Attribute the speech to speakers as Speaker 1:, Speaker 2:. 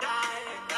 Speaker 1: die.